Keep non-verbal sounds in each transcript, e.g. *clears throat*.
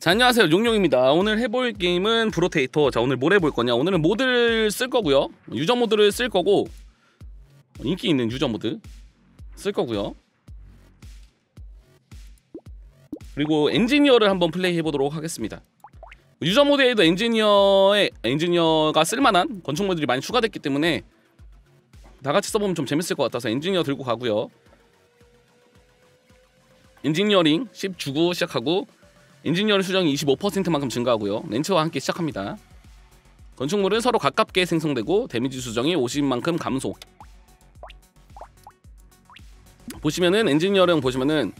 자 안녕하세요. 용용입니다. 오늘 해볼 게임은 Brotato 자 오늘 뭘 해볼 거냐? 오늘은 모드를 쓸 거고요. 유저 모드를 쓸 거고 인기 있는 유저 모드 쓸 거고요. 그리고 엔지니어를 한번 플레이 해 보도록 하겠습니다. 유저 모드에도 엔지니어의 엔지니어가 쓸만한 건축물들이 많이 추가됐기 때문에 다같이 써보면 좀 재밌을 것 같아서 엔지니어 들고 가고요. 엔지니어링 10 주고 시작하고 엔지니어링 수정이 25%만큼 증가하고요. 렌치와 함께 시작합니다. 건축물은 서로 가깝게 생성되고 데미지 수정이 50만큼 감소. 보시면은 엔지니어링 보시면은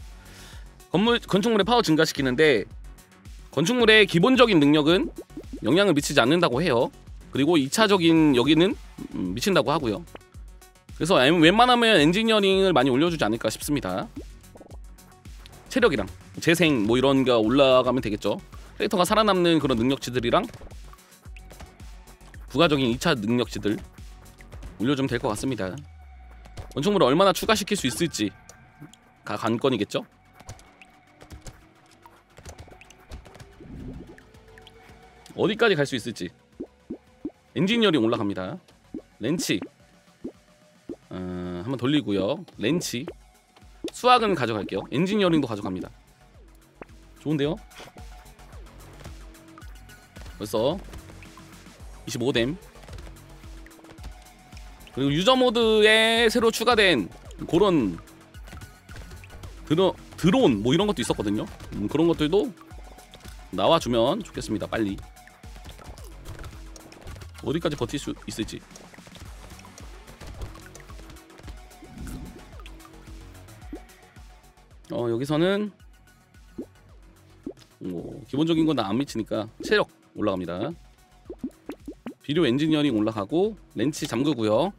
건물 건축물의 파워 증가시키는데 건축물의 기본적인 능력은 영향을 미치지 않는다고 해요. 그리고 2차적인 여기는 음, 미친다고 하고요. 그래서 웬만하면 엔지니어링을 많이 올려주지 않을까 싶습니다. 체력이랑 재생 뭐 이런 게 올라가면 되겠죠. 캐릭터가 살아남는 그런 능력치들이랑 부가적인 2차 능력치들 올려주면 될 것 같습니다. 건축물을 얼마나 추가시킬 수 있을지가 관건이겠죠. 어디까지 갈 수 있을지 엔지니어링 올라갑니다. 렌치 어, 한번 돌리고요. 렌치 수학은 가져갈게요. 엔지니어링도 가져갑니다. 좋은데요? 벌써 25댐 그리고 유저 모드에 새로 추가된 그런 드러, 드론 뭐 이런 것도 있었거든요 음, 그런 것들도 나와주면 좋겠습니다 빨리 어디까지 버틸 수 있을지 여기서는 뭐 기본적인 건다안 미치니까 체력 올라갑니다. 비료 엔지니어링 올라가고 렌치 잠그고요.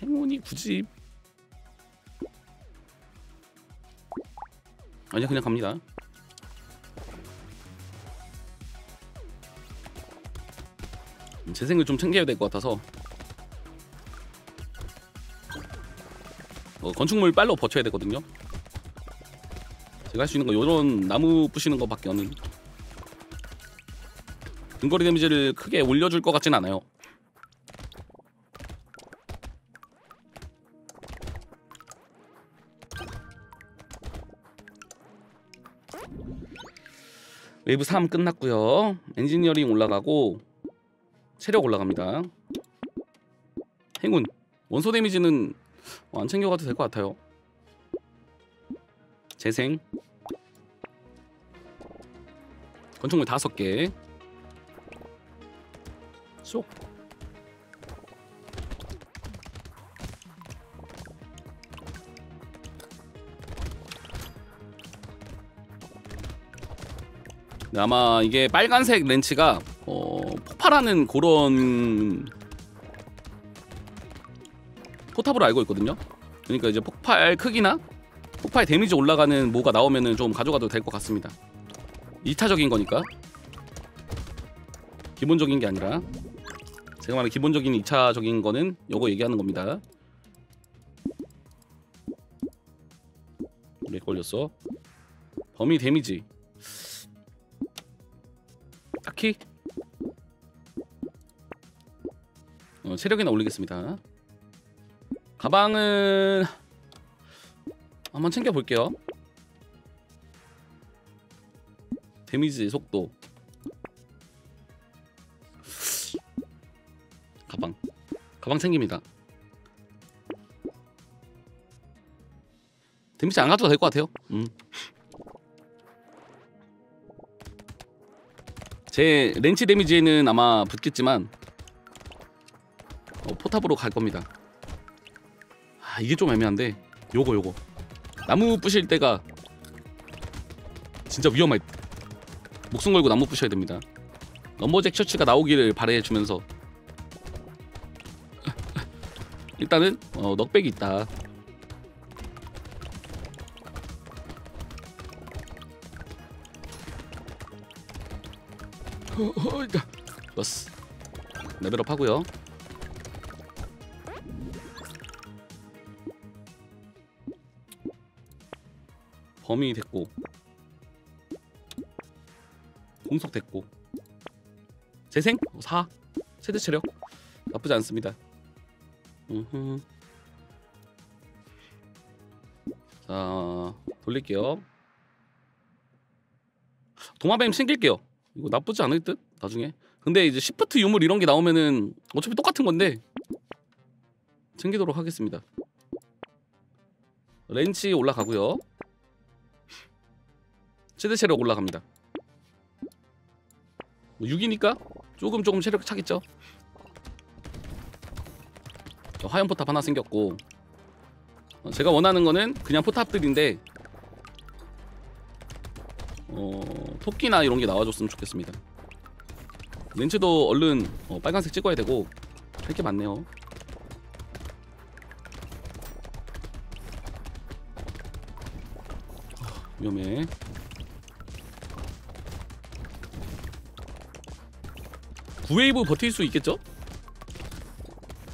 행운이 굳이 아니야 그냥 갑니다. 재생을 좀 챙겨야 될 것 같아서 어, 건축물 빨로 버텨야 되거든요. 제가 할 수 있는 거 이런 나무 부시는 거밖에 없는 근거리 데미지를 크게 올려줄 것 같진 않아요. 웨이브 3 끝났고요. 엔지니어링 올라가고 체력 올라갑니다. 행운 원소 데미지는 어, 안 챙겨가도 될 것 같아요. 재생 건축물 다섯 개 쏙. 네, 아마 이게 빨간색 렌치가 어, 폭발하는 그런 포탑으로 알고 있거든요. 그러니까 이제 폭발 크기나 폭발 데미지 올라가는 뭐가 나오면은 좀 가져가도 될 것 같습니다. 2차적인 거니까 기본적인 게 아니라 제가 말하는 기본적인 2차적인 거는 요거 얘기하는 겁니다. 왜 걸렸어? 범위 데미지 딱히 어, 체력이나 올리겠습니다. 가방은 한번 챙겨 볼게요. 데미지 속도 가방 가방 챙깁니다. 데미지 안 가져도 될 것 같아요. 음. 제 렌치 데미지에는 아마 붙겠지만 어, 포탑으로 갈 겁니다. 아, 이게 좀 애매한데. 요거 요거. 나무 부실 때가 진짜 위험할 목숨 걸고 나무 부셔야 됩니다. 넘버잭 셔츠가 나오기를 바래주면서. *laughs* 일단은 어, 넉백이 있다. 좋았어 레벨업 하고요 범위 됐고 공속 됐고 재생 4 최대 체력 나쁘지 않습니다. 음흠. 자 돌릴게요. 도마뱀 챙길게요. 이거 나쁘지 않을 듯 나중에. 근데 이제 시프트 유물 이런 게 나오면은 어차피 똑같은 건데 챙기도록 하겠습니다. 렌치 올라가고요. 최대 체력 올라갑니다. 뭐 6이니까 조금 조금 체력 차겠죠. 저 화염 포탑 하나 생겼고 어, 제가 원하는 거는 그냥 포탑들인데 어, 토끼나 이런 게 나와줬으면 좋겠습니다. 렌치도 얼른 어, 빨간색 찍어야 되고 할 게 많네요. 아, 위험해. 구웨이브 버틸 수 있겠죠?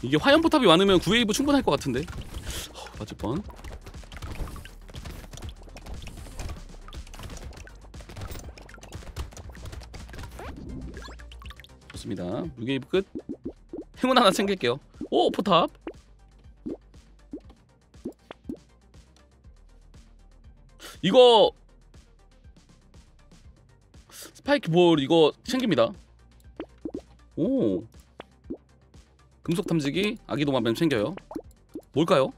이게 화염 포탑이 많으면 구웨이브 충분할 것 같은데. 허, 맞을 뻔. 좋습니다. 6웨이브 끝. 행운 하나 챙길게요. 오 포탑. 이거 spike ball 이거 챙깁니다. 오 금속 탐지기 아기 도마뱀 챙겨요. 뭘까요?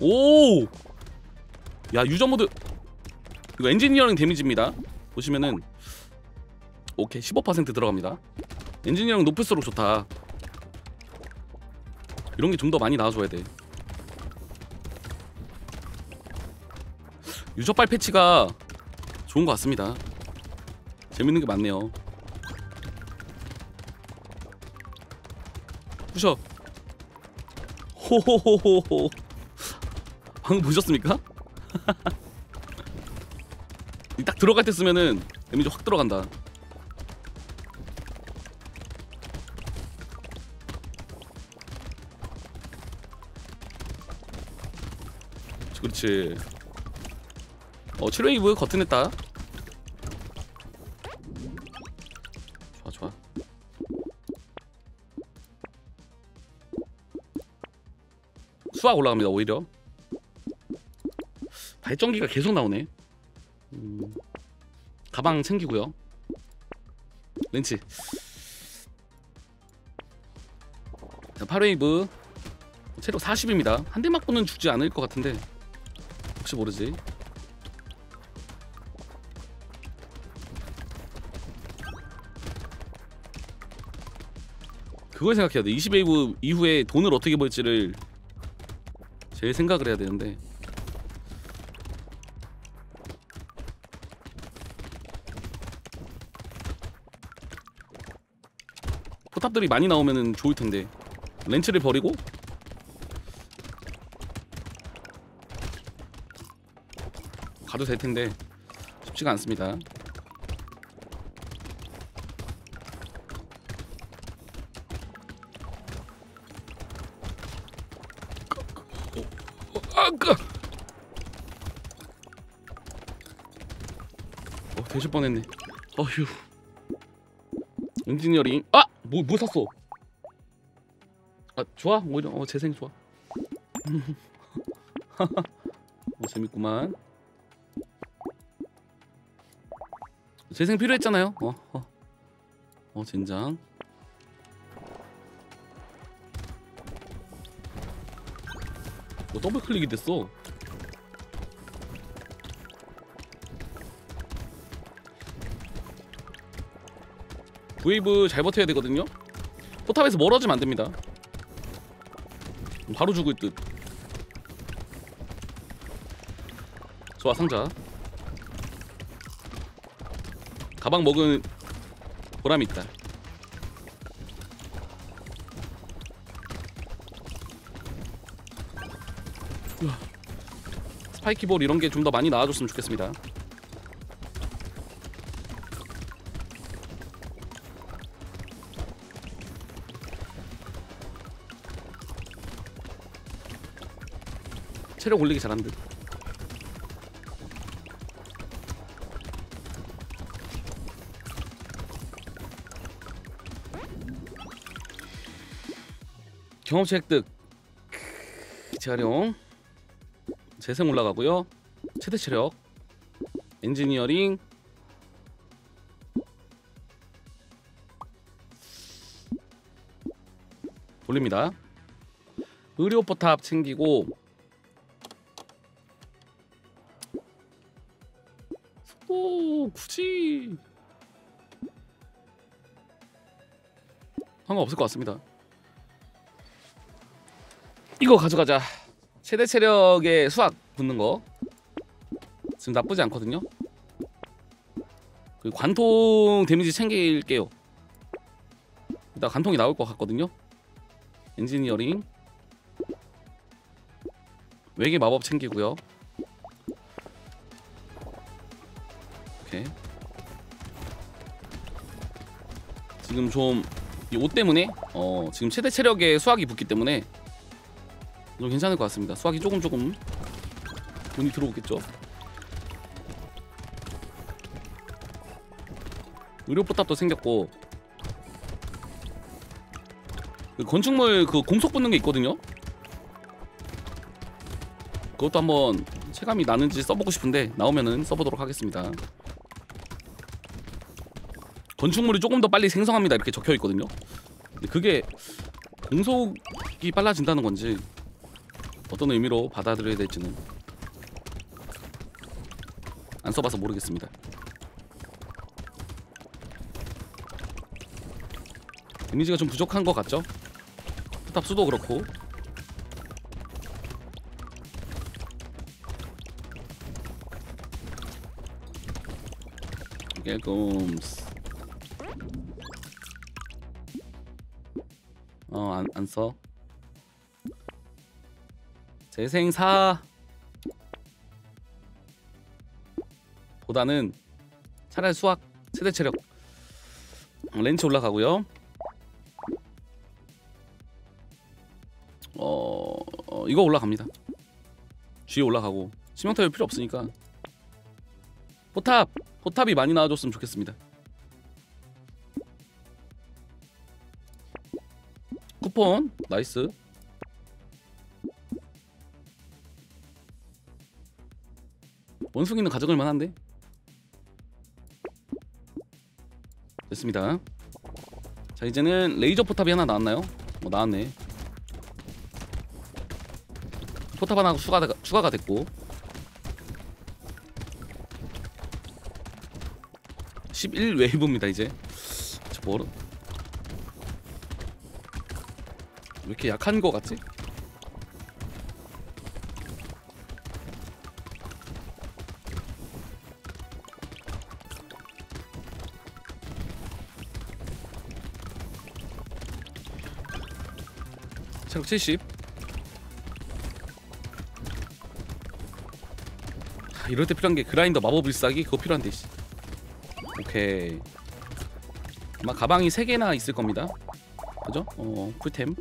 오! 야 유저 모드 이거 엔지니어링 데미지입니다. 보시면은 오케이 15% 들어갑니다. 엔지니어링 높을수록 좋다. 이런 게 좀 더 많이 나와줘야 돼. 유저빨 패치가 좋은 것 같습니다. 재밌는 게 많네요. 부셔. 호호호호호. 방금 보셨습니까? *laughs* 이딱 들어갈 때 쓰면은 데미지 확 들어간다. 그렇지. 어, 7웨이브 거뜬했다. 수학 올라갑니다, 오히려. 발전기가 계속 나오네. 음, 가방 챙기고요. 렌치. 자, 8웨이브. 체력 40입니다. 한 대 맞고는 죽지 않을 것 같은데. 혹시 모르지. 그걸 생각해야 돼. 20웨이브 이후에 돈을 어떻게 벌지를 제일 생각을 해야 되는데. 포탑들이 많이 나오면은 좋을 텐데. 렌치를 버리고 가도 될 텐데 쉽지가 않습니다. 어 되실 뻔했네. 어휴 엔지니어링 아뭐뭐 뭐 샀어? 아 좋아 오히려 어 재생 좋아. 어, *laughs* 재밌구만. 재생 필요했잖아요. 어, 어, 어 젠장. 뭐 더블 클릭이 됐어. 웨이브 잘 버텨야 되거든요. 포탑에서 멀어지면 안 됩니다. 바로 죽을 듯. 좋아 상자. 가방 먹은 보람이 있다. spiky ball 이런 게 좀 더 많이 나와줬으면 좋겠습니다. 체력 올리기 잘한데. 경험치 획득. 재활용. 재생 올라가고요. 최대 체력. 엔지니어링. 올립니다. 의료포탑 챙기고. 굳이 상관없을 것 같습니다. 이거 가져가자. 최대 체력에 수학 붙는 거. 지금 나쁘지 않거든요. 그 관통 데미지 챙길게요. 일단 관통이 나올 것 같거든요. 엔지니어링. 외계 마법 챙기고요 지금 좀 이 옷 때문에 어 지금 최대 체력에 수학이 붙기 때문에 좀 괜찮을 것 같습니다. 수학이 조금 조금 돈이 들어오겠죠? 의료 포탑도 생겼고. 그 건축물 그 공속 붙는 게 있거든요? 그것도 한번 체감이 나는지 써보고 싶은데 나오면은 써보도록 하겠습니다 건축물이 조금 더 빨리 생성합니다. 이렇게 적혀 있거든요. 근데 그게 공속이 빨라진다는 건지 어떤 의미로 받아들여야 될지는 안 써봐서 모르겠습니다. 데미지가 좀 부족한 것 같죠? 포탑 수도 그렇고. 깰꼼스 어 안 안 써. 재생사 보다는 차라리 수학 최대 체력 렌치 올라가고요. 어, 어 이거 올라갑니다. G 올라가고 치명타율 필요 없으니까 포탑 포탑이 많이 나와줬으면 좋겠습니다. 쿠폰 nice. 원숭이는 가져갈 만한데 됐습니다. 자 이제는 레이저 포탑이 하나 나왔나요? 뭐 나왔네. 포탑 하나 추가가, 추가가 됐고 11 웨이브입니다 이제 저 뭐로 이렇게 약한 거 같지? 체력 70 하, 이럴 때 필요한 게 그라인더 마법 일사기 그거 필요한데 씨. 오케이 아마 가방이 3개나 있을 겁니다 그죠? 어 쿨템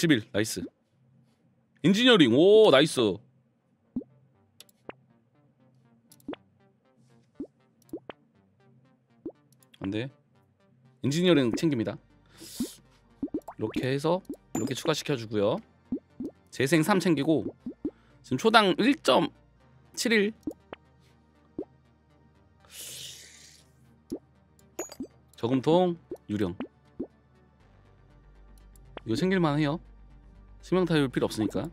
(111) 나이스. 인지니어링. 오 나이스. 안돼. 인지니어링 챙깁니다. 이렇게 해서 이렇게 추가시켜주고요. 재생 3 챙기고 지금 초당 1.71 저금통 유령. 이거 챙길만 해요 치명타율 필요 없으니까.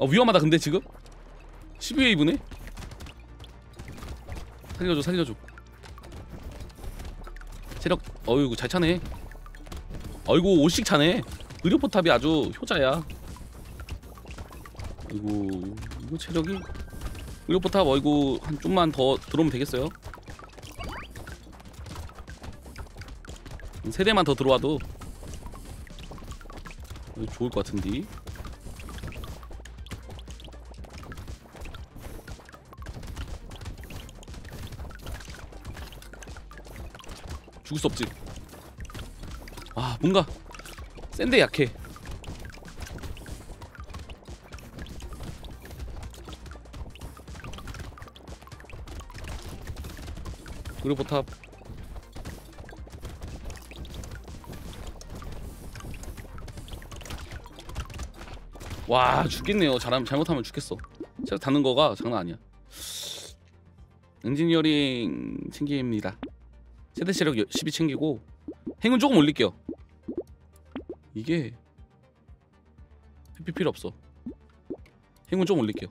어 위험하다 근데 지금? 12웨이브네? 살려줘 살려줘. 체력 어이구 잘 차네. 어이구 5씩 차네. 의료 포탑이 아주 효자야. 아이고 이거 체력이? 의료 포탑 어이구 한 좀만 더 들어오면 되겠어요? 세 대만 더 들어와도 좋을 것 같은데. 죽을 수 없지. 아 뭔가 센데 약해. 그리고 포탑. 와 죽겠네요. 잘하면 잘못하면 죽겠어. 제가 다는 거가 장난 아니야. 엔지니어링 챙깁니다. 세대 체력 12 챙기고 행운 조금 올릴게요. 이게 해피 필요 없어. 행운 조금 올릴게요.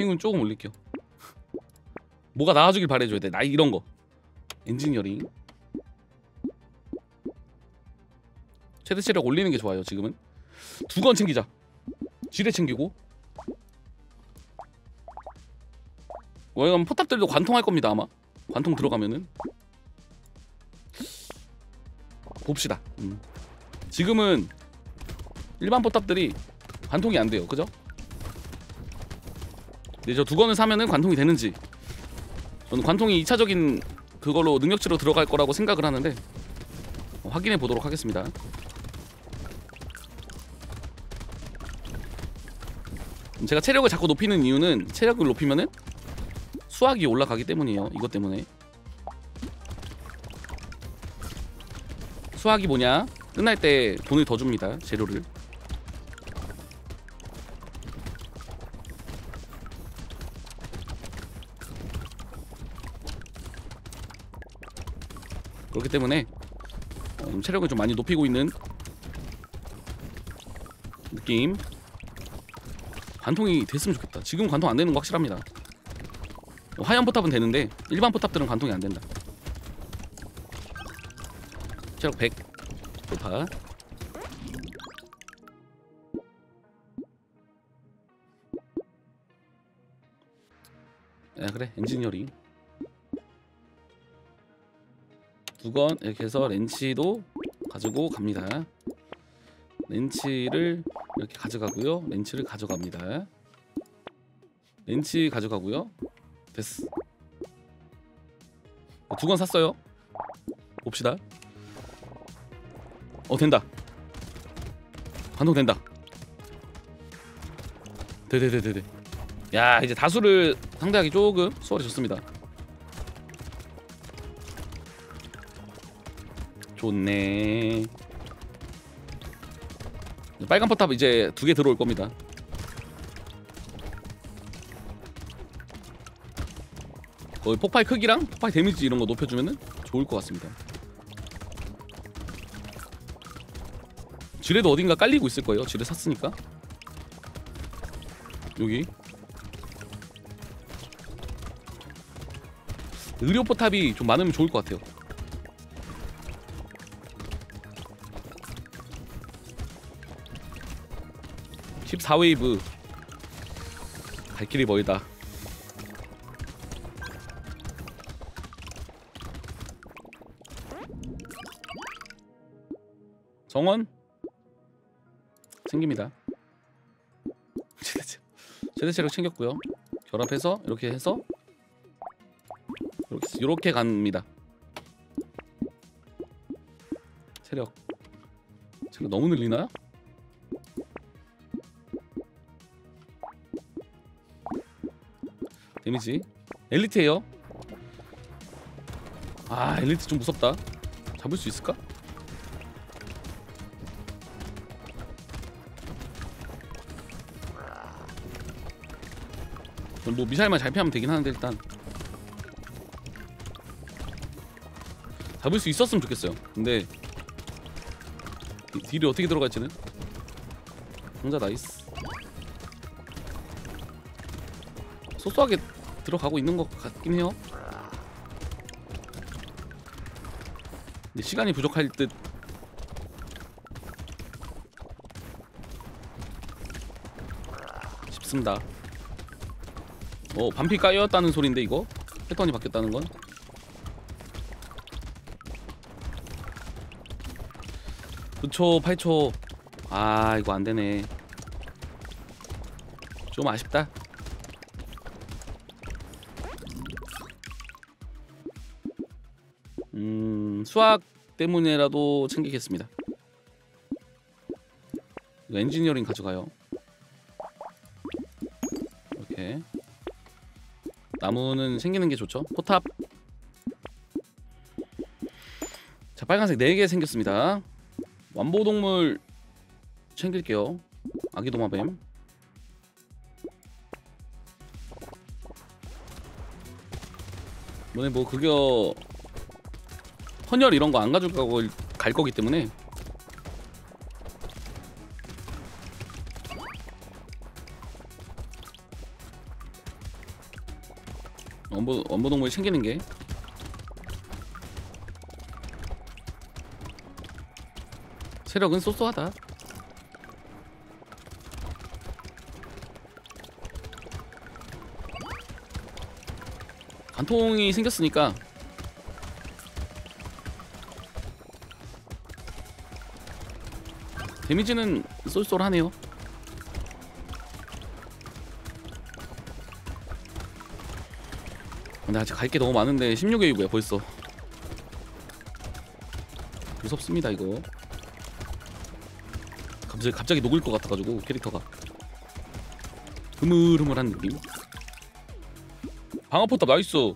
행운 조금 올릴게요. *laughs* 뭐가 나와주길 바래줘야 돼나 이런 거. 엔지니어링. 최대 체력 올리는 게 좋아요 지금은 두 건 챙기자. 지뢰 챙기고. 왜냐면 포탑들도 관통할 겁니다 아마. 관통 들어가면은. 봅시다. 음. 지금은 일반 포탑들이 관통이 안 돼요. 그죠? 근데 저 두 건을 사면은 관통이 되는지. 저는 관통이 2차적인 그걸로 능력치로 들어갈 거라고 생각을 하는데 어, 확인해 보도록 하겠습니다 제가 체력을 자꾸 높이는 이유는 체력을 높이면은 수학이 올라가기 때문이에요. 이것 때문에. 수학이 뭐냐? 끝날 때 돈을 더 줍니다. 재료를. 그렇기 때문에 체력을 좀 많이 높이고 있는 느낌. 관통이 됐으면 좋겠다. 지금 관통 안 되는 거 확실합니다. 화염 포탑은 되는데 일반 포탑들은 관통이 안 된다. 체력 100 돌파. 야 그래 엔지니어링 두건 이렇게 해서 렌치도 가지고 갑니다. 렌치를 이렇게 가져가고요. 렌치를 가져갑니다. 렌치 가져가고요. 됐어. 두건 샀어요. 봅시다. 어 된다. 반동 된다. 되되되되되. 야 이제 다수를 상대하기 조금 수월해졌습니다. 좋네. 빨간 포탑 이제 두 개 들어올 겁니다. 거의 폭발 크기랑 폭발 데미지 이런 거 높여주면은 좋을 것 같습니다. 지뢰도 어딘가 깔리고 있을 거예요. 지뢰 샀으니까. 여기. 의료 포탑이 좀 많으면 좋을 것 같아요. (14웨이브) 갈 길이 멀다 정원 챙깁니다. *laughs* 최대체 최대 체력 챙겼고요. 결합해서 이렇게 해서 이렇게 이렇게 갑니다. 체력 체력 너무 늘리나요? 데미지 엘리트예요. 아 엘리트 좀 무섭다. 잡을 수 있을까? 뭐 미사일만 잘 피하면 되긴 하는데 일단 잡을 수 있었으면 좋겠어요 근데 이 딜이 어떻게 들어갈지는 상자 nice 소소하게 들어가고 있는 것 같긴 해요. 근데 시간이 부족할 듯. 싶습니다. 어 반피 까였다는 소린데 이거? 패턴이 바뀌었다는 건? 그쵸 8초. 아 이거 안되네. 좀 아쉽다 수학 때문에라도 챙기겠습니다 엔지니어링 가져가요 이렇게 나무는 생기는 게 좋죠. 포탑. 자 빨간색 4개 생겼습니다. 완보동물 챙길게요. 아기 도마뱀. 너네 뭐 그거 헌혈 이런 거 안 가지고 가고 갈 거기 때문에 원보 원보 동물 챙기는 게 체력은 쏘쏘하다. 관통이 생겼으니까 데미지는 쏠쏠하네요. 근데 아직 갈 게 너무 많은데 16웨이브야 벌써. 무섭습니다 이거. 갑자기 갑자기 녹을 것 같아가지고 캐릭터가. 흐물흐물한 느낌? 방어 포탑 나이스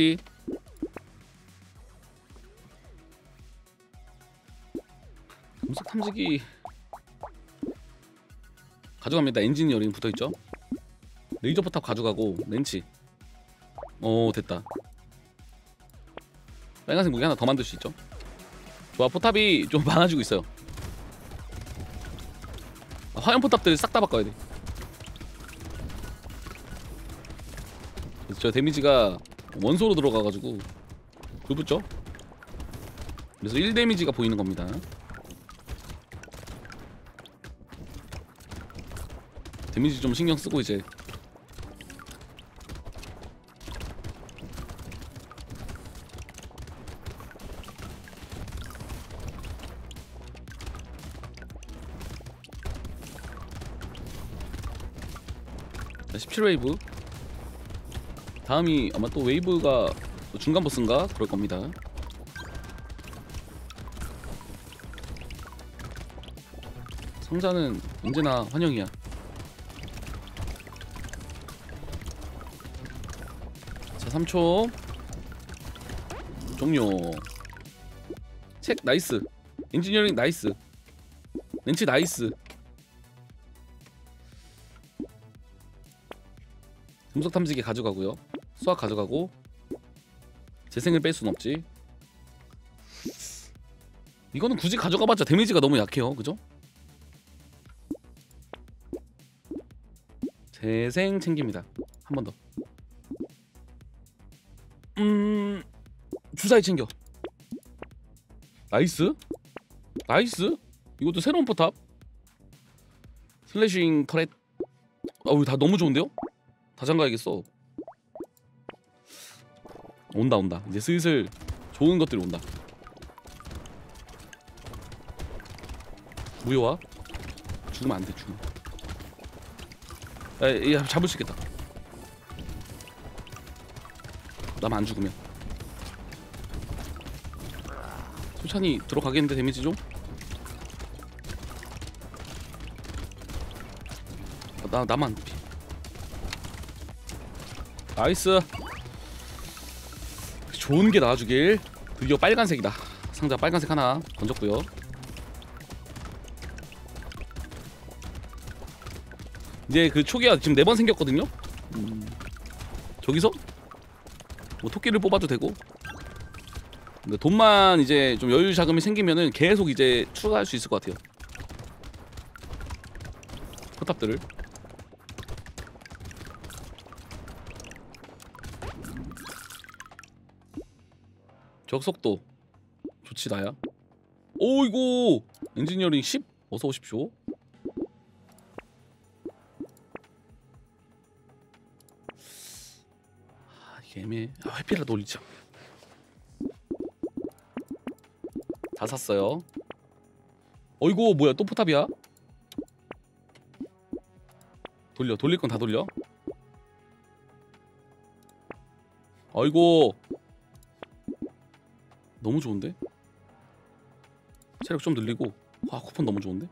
렌치 금속 탐지기. 가져갑니다. 엔지니어링 붙어있죠? 레이저 포탑 가져가고 렌치. 오 됐다. 빨간색 무기 하나 더 만들 수 있죠? 좋아 포탑이 좀 *laughs* 많아지고 있어요. 아, 화염 포탑들 싹 다 바꿔야 돼. 그래서 저 데미지가 원소로 들어가가지고 좁죠? 그래서 1 데미지가 보이는 겁니다. 데미지 좀 신경 쓰고 이제 자, 17웨이브 다음이 아마 또 웨이브가 또 중간 보스인가? 그럴 겁니다. 상자는 언제나 환영이야. 자 3초. 종료. 책 nice. 엔지니어링 nice. 렌치 nice. 금속 탐지기 가져가고요. 수확 가져가고 재생을 뺄 순 없지. 이거는 굳이 가져가봤자 데미지가 너무 약해요, 그죠? 재생 챙깁니다. 한 번 더. 음, 주사위 챙겨. nice, nice. 이것도 새로운 포탑. 슬래싱 터렛. 어우 다 너무 좋은데요? 다 잠가야겠어. 온다 온다. 이제 슬슬 좋은 것들이 온다. 무효화? 죽으면 안 돼. 죽으면. 에, 야, 잡을 수 있겠다. 나만 안 죽으면. 소찬이 들어가겠는데 데미지 좀? 아, 나 나만 피. nice 좋은 게 나와주길. 드디어 빨간색이다. 상자 빨간색 하나 던졌고요. 이제 그 초기화 지금 네 번 생겼거든요? 음, 저기서? 뭐 토끼를 뽑아도 되고. 근데 돈만 이제 좀 여유 자금이 생기면은 계속 이제 추가할 수 있을 것 같아요. 포탑들을 적속도 좋지 나야 오이고 엔지니어링 10 어서 오십시오. 아 이게 애매해 아 회피라도 올리자 다 샀어요. 어이구 뭐야? 또 포탑이야? 돌려 돌릴 건 다 돌려. 아이고 너무 좋은데? 체력 좀 늘리고 아 쿠폰 너무 좋은데?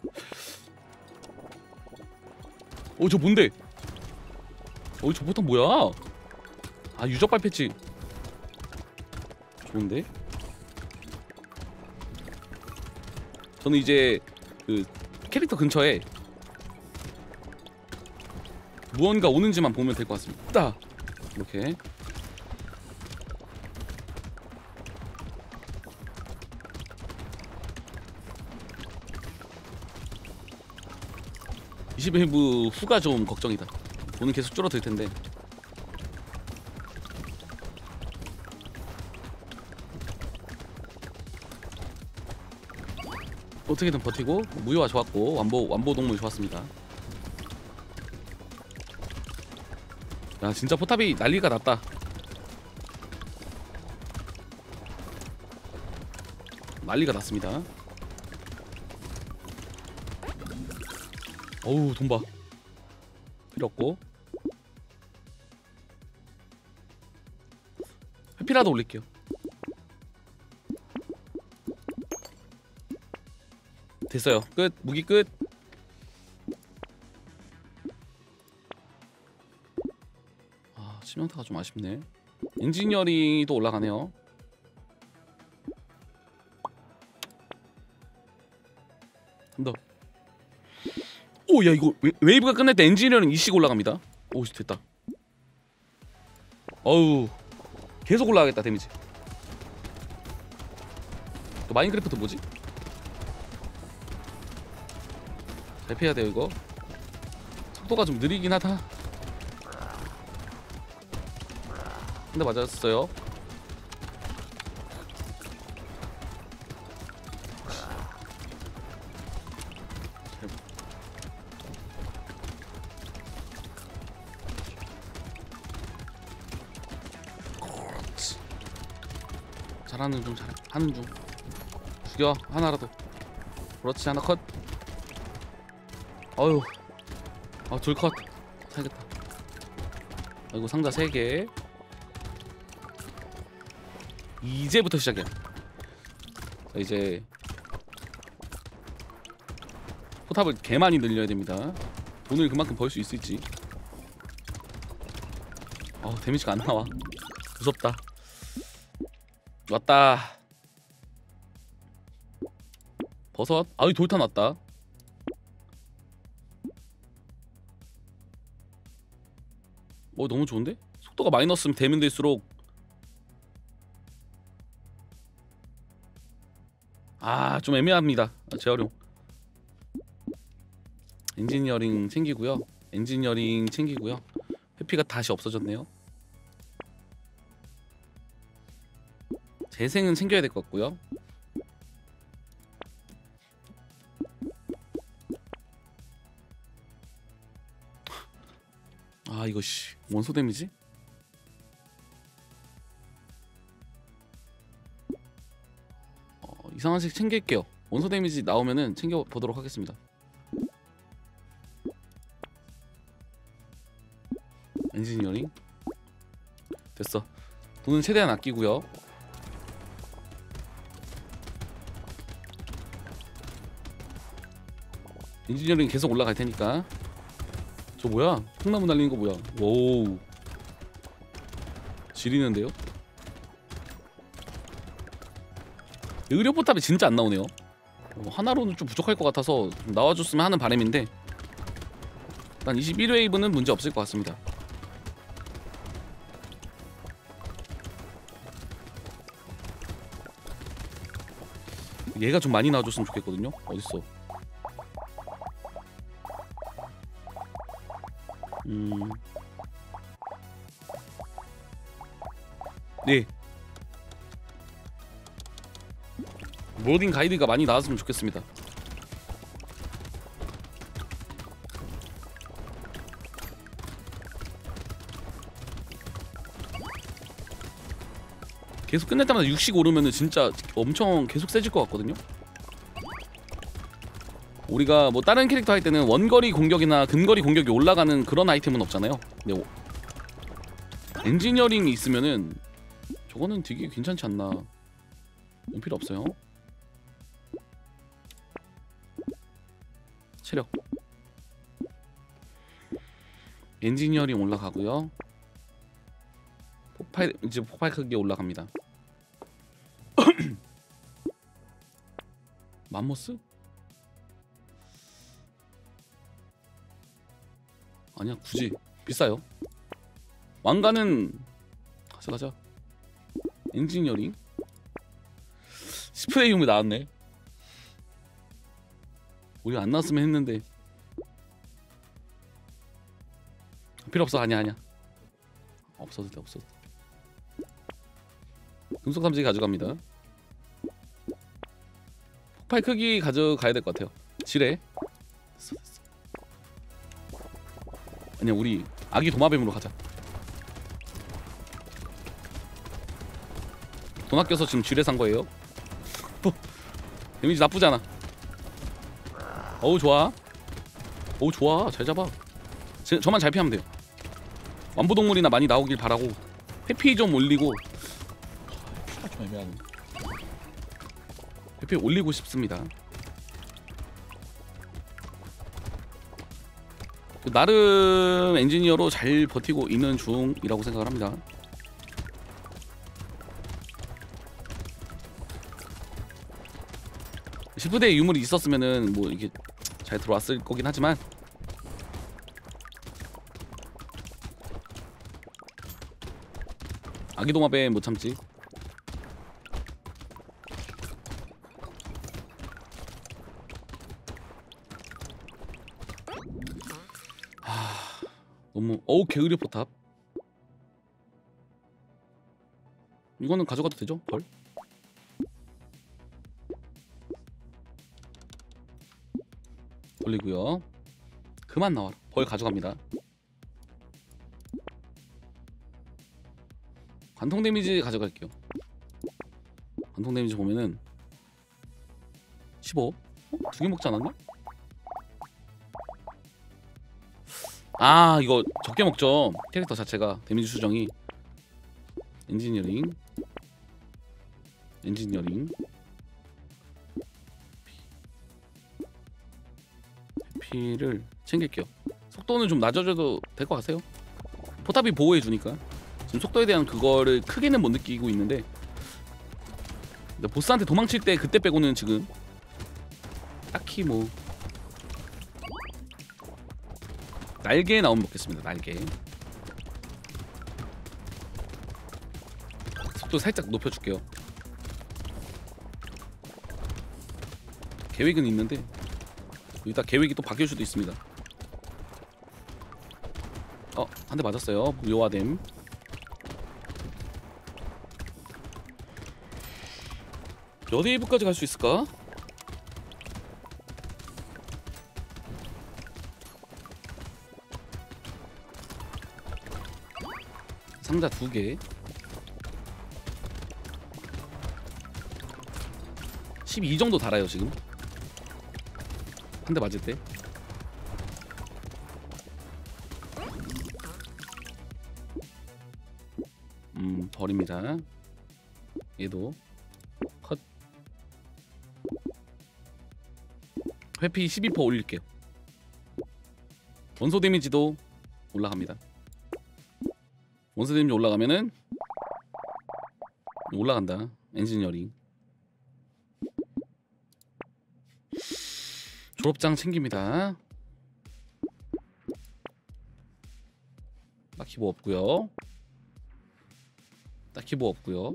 어 저 뭔데? 어저 보통 뭐야? 아 유적발 패치 좋은데? 저는 이제 그 캐릭터 근처에 무언가 오는지만 보면 될 것 같습니다. 딱 이렇게 (21부) 후가 좀 걱정이다 돈은 계속 줄어들 텐데 어떻게든 버티고 무효화 좋았고 완보 완보 동물 좋았습니다. 야 진짜 포탑이 난리가 났다. 난리가 났습니다. 어우 돈 봐. 필요 없고 회피라도 올릴게요. 됐어요. 끝. 무기 끝. 아, 치명타가 좀 아쉽네. 엔지니어링도 올라가네요. 한다. 오, 야 이거 웨, 웨이브가 끝날 때 엔지니어링 이씩 올라갑니다. 오, 됐다. 어우, 계속 올라가겠다 데미지. 또 마인크래프트 뭐지? 잘 피해야 돼요 이거 속도가 좀 느리긴 하다 근데 맞았어요 하는 중 죽여 하나라도. 그렇지 하나 컷. 어휴. 아 둘컷. 살겠다. 아이고 상자 3개. 이제부터 시작이야. 자 이제 포탑을 개 많이 늘려야 됩니다. 돈을 그만큼 벌 수 있을지. 어 데미지가 안 나와. 무섭다. 왔다 버섯 아유 돌탄 왔다. 어 너무 좋은데? 속도가 마이너스면 되면 될수록. 아 좀 애매합니다. 아, 재활용. 엔지니어링 챙기고요. 엔지니어링 챙기고요. 회피가 다시 없어졌네요. 재생은 챙겨야 될 것 같고요 이거 씨 원소 데미지? 어, 이상한 음식 챙길게요. 원소 데미지 나오면은 챙겨 보도록 하겠습니다. 엔지니어링? 됐어. 돈은 최대한 아끼고요. 엔지니어링 계속 올라갈 테니까 저 뭐야? 통나무 날리는 거 뭐야? 오우 지리는데요? 의료 포탑이 진짜 안 나오네요. 어, 하나로는 좀 부족할 것 같아서 좀 나와줬으면 하는 바람인데 일단 21웨이브는 문제 없을 것 같습니다. 얘가 좀 많이 나와줬으면 좋겠거든요. 어딨어? 네. 모딩 가이드가 많이 나왔으면 좋겠습니다. 계속 끝낼 때마다 60 오르면은 진짜 엄청 계속 세질 것 같거든요. 우리가 뭐 다른 캐릭터 할 때는 원거리 공격이나 근거리 공격이 올라가는 그런 아이템은 없잖아요. 근데 오- 엔지니어링이 있으면은 저거는 되게 괜찮지 않나. 이건 필요 없어요. 체력. 엔지니어링 올라가고요. 폭발 이제 폭발 크기 올라갑니다. *clears throat* 맘모스? 아니야 굳이. 비싸요. 왕가는 가자 가자 엔지니어링? 스프레이움이 나왔네. 우리 안 나왔으면 했는데. 필요 없어. 아니야 아니야. 없어도 돼 없어도 돼. 금속 탐지기 가져갑니다. 폭발 크기 가져가야 될 것 같아요. 지뢰. 아니야 우리 아기 도마뱀으로 가자 돈 아껴서 지금 지뢰 산 거예요? 데미지 나쁘지 않아. 어우 좋아. 어우 좋아. 잘 잡아. 제, 저만 잘 피하면 돼요. 완부동물이나 많이 나오길 바라고 회피 좀 올리고. 애매하네 회피 올리고 싶습니다. 그 나름 엔지니어로 잘 버티고 있는 중이라고 생각을 합니다 시프대에 유물이 있었으면은 뭐 이게 잘 들어왔을 거긴 하지만 아기 동합에 못 참지. 하... 너무 어우 개의리 포탑. 이거는 가져가도 되죠? 벌? 돌리고요. 그만 나와라. 벌 가져갑니다. 관통 데미지 가져갈게요. 관통 데미지 보면은 15? 어? 두개 먹지 않았나? 아 이거 적게 먹죠. 캐릭터 자체가 데미지 수정이 엔지니어링 엔지니어링 피를 챙길게요. 속도는 좀 낮아져도 될 것 같아요. 포탑이 보호해 주니까. 지금 속도에 대한 그거를 크게는 못 느끼고 있는데 보스한테 도망칠 때 그때 빼고는 지금 딱히 뭐 날개 나오면 먹겠습니다 날개 속도 살짝 높여줄게요 계획은 있는데 이따 계획이 또 바뀔 수도 있습니다 어 한 대 맞았어요 묘화됨 몇 웨이브까지 갈 수 있을까? 상자 두 개. 12 정도 달아요 지금. 한 대 맞을 때. 음 버립니다. 얘도 회피 12% 올릴게요. 원소 데미지도 올라갑니다. 원소 데미지 올라가면은 올라간다. 엔지니어링. 졸업장 챙깁니다. 딱히 뭐 없고요. 딱히 뭐 없고요.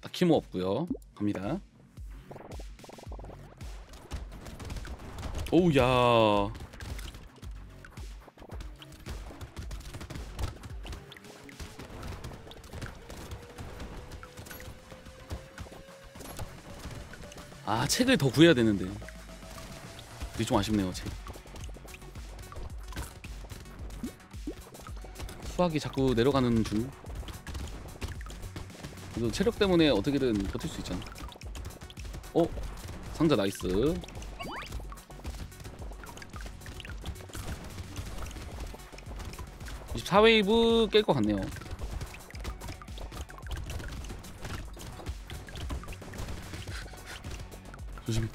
딱히 뭐 없고요. 갑니다. 오우야. 아 책을 더 구해야 되는데 이게 좀 아쉽네요 책. 수확이 자꾸 내려가는 중. 그래도 체력 때문에 어떻게든 버틸 수 있잖아. 어? 상자 nice. 24웨이브 깰 것 같네요 조심히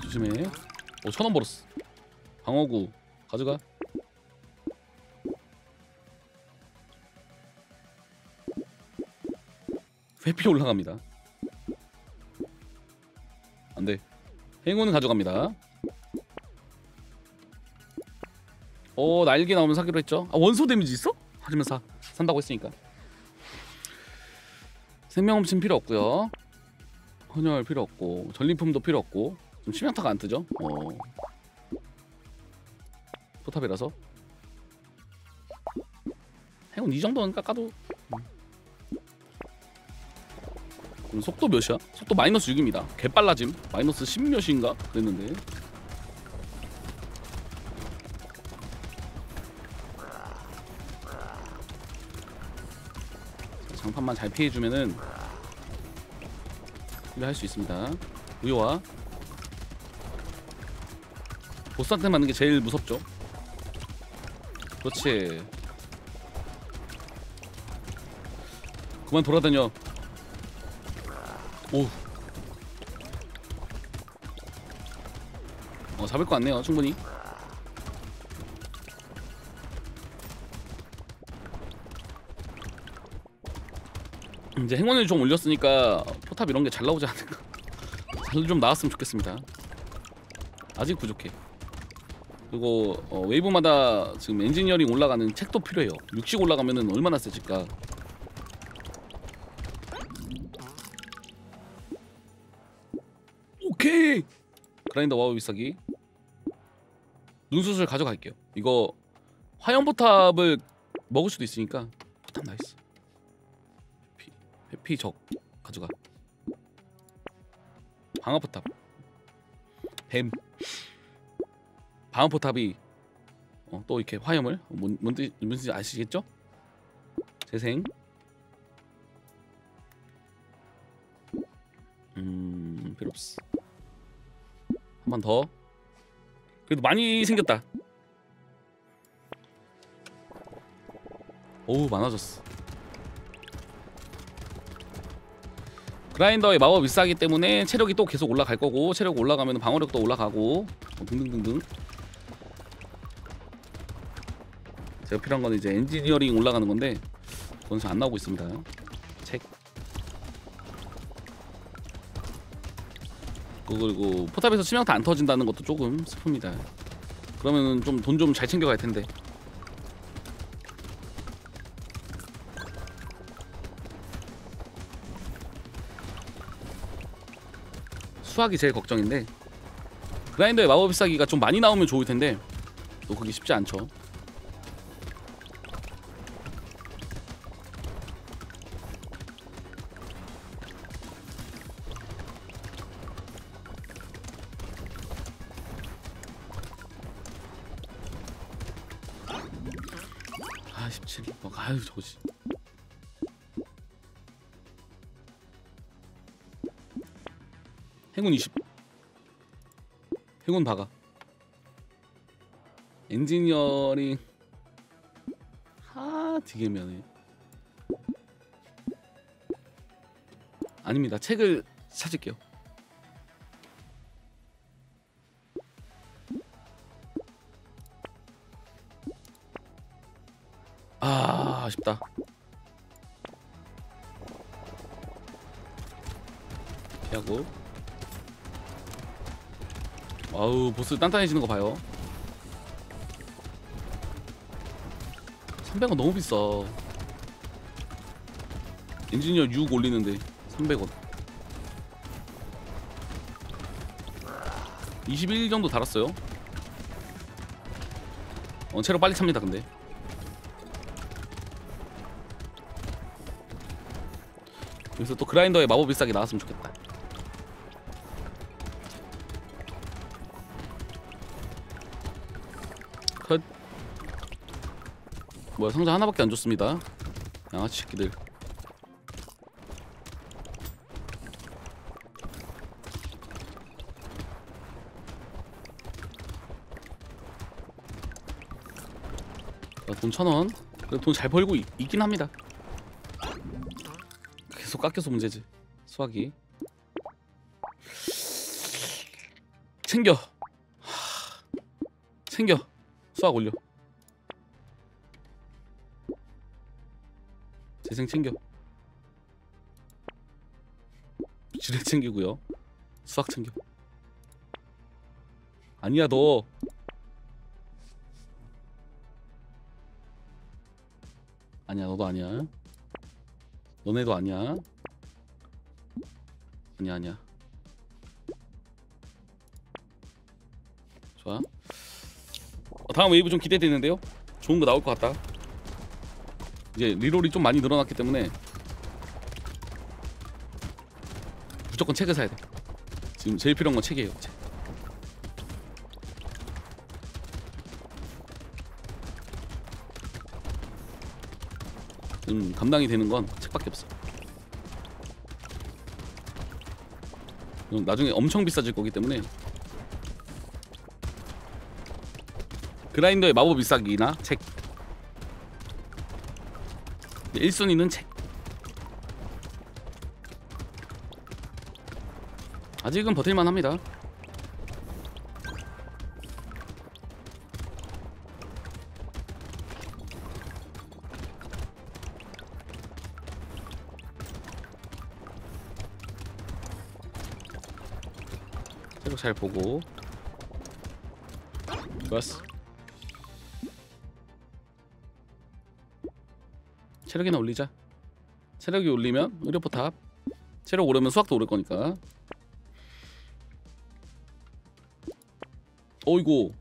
조심해. 오 천원 벌었어. 방어구 가져가. 회피 올라갑니다. 안돼. 행운은 가져갑니다 어 날개 나오면 사기로 했죠. 아 원소 데미지 있어? 하지만 사 산다고 했으니까. 생명음침 필요 없고요. 헌혈 필요 없고 전리품도 필요 없고 좀 치명타가 안 뜨죠? 어. 포탑이라서. 행운 이 정도는 깎아도. 그럼 속도 몇이야? 속도 마이너스 6입니다. 개빨라짐. 마이너스 10 몇인가? 그랬는데 자, 장판만 잘 피해주면은 일을 할수 있습니다. 우여와 보스한테 맞는 게 제일 무섭죠? 그렇지. 그만 돌아다녀. 오. 어 잡을 것 같네요 충분히 이제 행운을 좀 올렸으니까 포탑 이런 게 잘 나오지 않을까? *laughs* 잘 좀 나왔으면 좋겠습니다. 아직 부족해. 그리고 어, 웨이브마다 지금 엔지니어링 올라가는 책도 필요해요. 60 올라가면은 얼마나 세질까? 오케이! 그라인더 와우 비싸기. 눈수술 가져갈게요. 이거 화염 포탑을 먹을 수도 있으니까 포탑 nice. 피, 회피 적 가져가. 방어 포탑. 뱀. 방어 포탑이 어, 또 이렇게 화염을 뭔, 뭔 뜻- 뭔지 아시겠죠? 재생. 음 필요 없어. 한 번 더. 그래도 많이 생겼다. 오우 많아졌어 그라인더의 마법 비싸기 때문에 체력이 또 계속 올라갈 거고 체력 올라가면 방어력도 올라가고 뭐 등등등등 제가 필요한 건 이제 엔지니어링 올라가는 건데 그건 잘안 나오고 있습니다. 책. 그리고 포탑에서 치명타 안 터진다는 것도 조금 슬픕니다. 그러면은 좀 돈 좀 잘 챙겨갈 텐데 수학이 제일 걱정인데 그라인더의 마법 비싸기가 좀 많이 나오면 좋을 텐데 또 그게 쉽지 않죠 아 17. 어, 아유 저거지. 행운 20. 행운 박아. 엔지니어링. 아 되게 면해. 아닙니다. 책을 찾을게요. 아 아쉽다 피하고 아우 보스 단단해지는 거 봐요. 300원 너무 비싸. 엔지니어 6 올리는데 300원. 21 정도 달았어요. 어 체력 빨리 찹니다 근데. 여기서 또 그라인더의 마법 일삭이 나왔으면 좋겠다. 뭐야 상자 하나밖에 안 줬습니다. 양아치 새끼들. 돈 천원. 돈 잘 벌고 있, 있긴 합니다. 계속 깎여서 문제지 수학이. 챙겨. 하, 챙겨. 수학 올려 재생 챙겨. 지뢰 챙기고요. 수학 챙겨. 아니야 너. 아니야 너도 아니야. 너네도 아니야. 아니야 아니야. 좋아. 어, 다음 웨이브 좀 기대되는데요? 좋은 거 나올 것 같다 이제 리롤이 좀 많이 늘어났기 때문에 무조건 책을 사야 돼 지금 제일 필요한 건 책이에요 책. 음, 감당이 되는 건 책밖에 없어. 음, 나중에 엄청 비싸질 거기 때문에 그라인더의 마법 일사기나 책 1순위는 책 아직은 버틸만 합니다. 잘 보고. 좋았어 체력이나 올리자. 체력이 올리면 의료포탑 체력 오르면 수학도 오를 거니까. 어이구.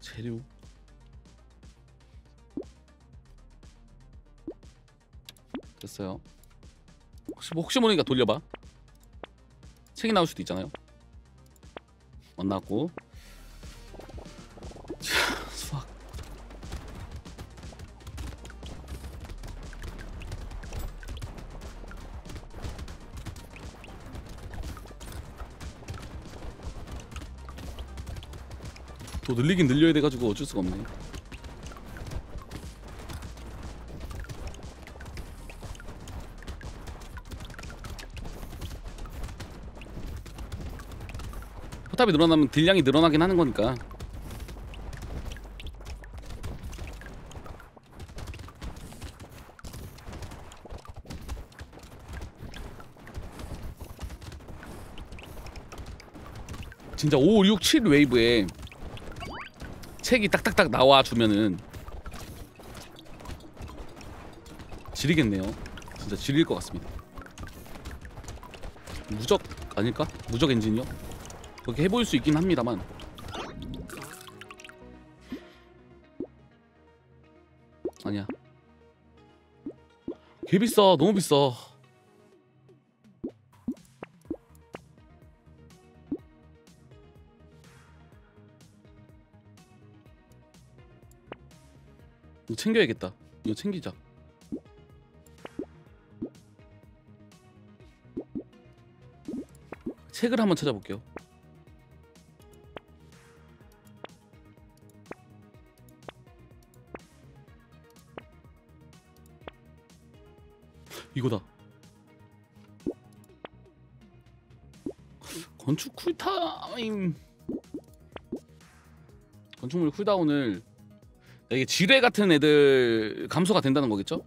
재료. 됐어요. 혹시 뭐 혹시 모르니까 돌려봐. 책이 나올 수도 있잖아요. 안 나왔고 늘리긴 늘려야 돼가지고 어쩔 수가 없네. 포탑이 늘어나면 딜량이 늘어나긴 하는 거니까. 진짜 5, 6, 7 웨이브에 책이 딱딱딱 나와 주면은 지리겠네요. 진짜 지릴 것 같습니다. 무적 아닐까? 무적 엔진이요? 그렇게 해볼 수 있긴 합니다만 아니야. 개 비싸, 너무 비싸. 챙겨야겠다. 이거 챙기자. 책을 한번 찾아볼게요. 이거다. 건축 쿨타임. 건축물 쿨다운을 이게 지뢰 같은 애들 감소가 된다는 거겠죠?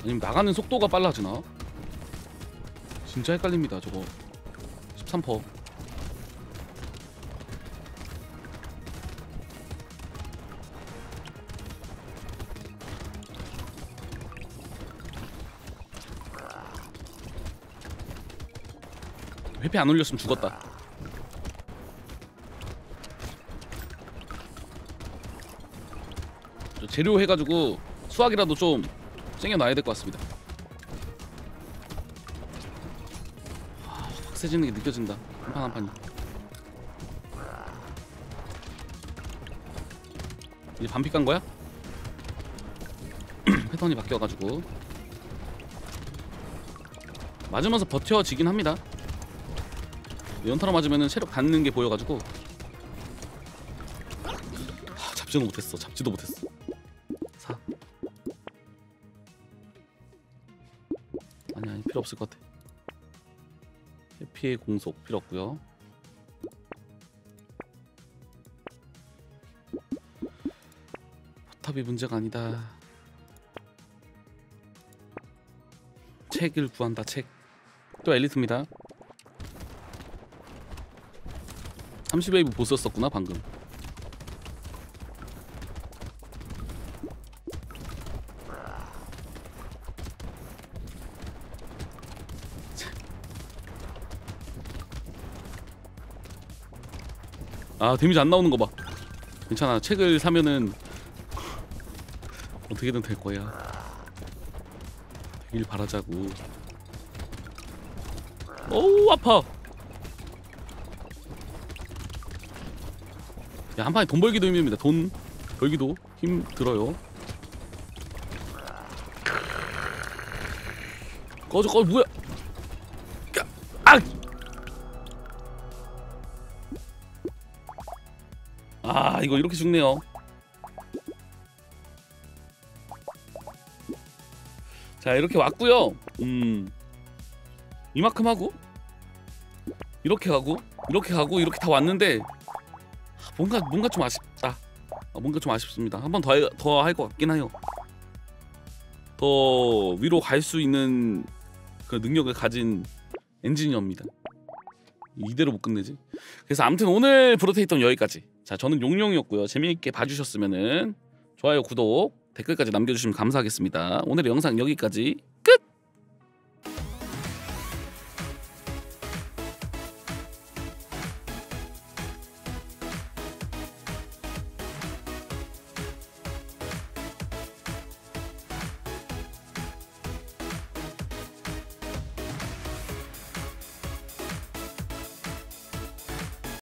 아니면 나가는 속도가 빨라지나? 진짜 헷갈립니다 저거 13% 회피 안 올렸으면 죽었다. 재료 해가지고 수확이라도 좀 챙겨놔야 될 것 같습니다. 아, 확 세지는 게 느껴진다. 한 판 한 판이. 이제 반피 깐 거야? *clears throat* 패턴이 바뀌어가지고. 맞으면서 버텨지긴 합니다. 연타로 맞으면은 체력 받는 게 보여가지고 하, 잡지도 못했어. 잡지도 못했어. 사. 아니 아니 필요 없을 것 같아. 해피의 공속 필요 없고요. 포탑이 문제가 아니다. 책을 구한다. 책. 또 엘리트입니다. 30웨이브 보스였었구나 방금. 아 데미지 안 나오는 거 봐. 괜찮아. 책을 사면은 어떻게든 될 거야. 되길 바라자고. 어우 아파. 한 판에 돈 벌기도 힘듭니다. 돈 벌기도 힘들어요. 꺼져 꺼져 뭐야? 야, 아! 아 이거 이렇게 죽네요. 자 이렇게 왔고요. 음 이만큼 하고 이렇게 가고 이렇게 가고 이렇게 다 왔는데 아, 뭔가 뭔가 좀 아쉽다. 아, 뭔가 좀 아쉽습니다. 한 번 더 더 할 것 같긴 해요. 더 위로 갈 수 있는 그 능력을 가진 엔지니어입니다. 이대로 못 끝내지. 그래서 아무튼 오늘 브로테이터는 여기까지. 자, 저는 용용이었고요. 재미있게 봐주셨으면은 좋아요, 구독, 댓글까지 남겨주시면 감사하겠습니다. 오늘의 영상 여기까지.